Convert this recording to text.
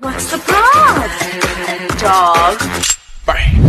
What's the problem? Dog. Bye.